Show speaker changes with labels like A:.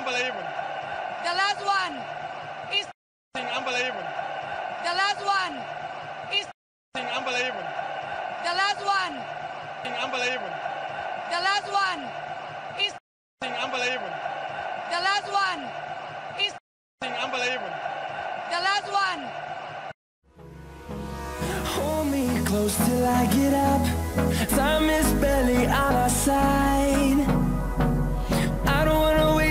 A: unbelievable.
B: The last one is
A: Unbelievable.
B: the last one is
A: Unbelievable.
B: the last one.
A: Unbelievable.
B: The last one is
A: Unbelievable.
B: the last one is
A: Unbelievable.
B: the last one.
C: Hold me close till I get up.